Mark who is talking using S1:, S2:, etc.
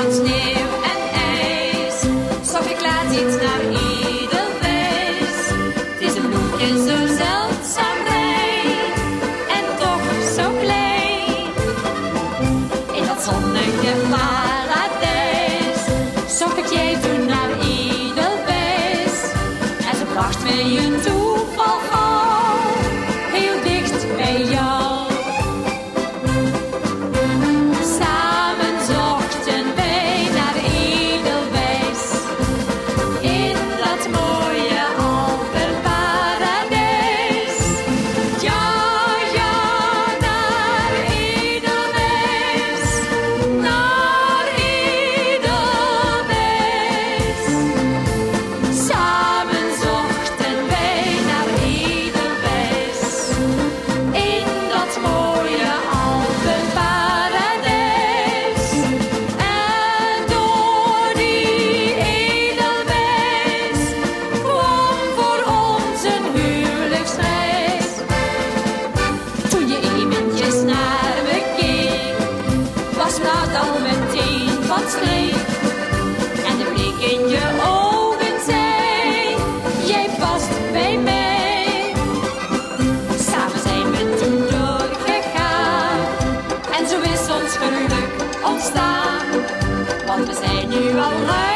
S1: en ijs. Sok ik laat iets naar ieder wijs. Het is een bloempje zo zeldzaam rijk en toch zo klein. In dat zonnige paradijs sok ik jij toen naar ieder. En ze bracht mij je toe. daar staat al meteen wat schreef. En de blik in je ogen zei, jij past bij mij. Samen zijn we toen doorgegaan, en zo is ons geluk ontstaan. Want we zijn nu al.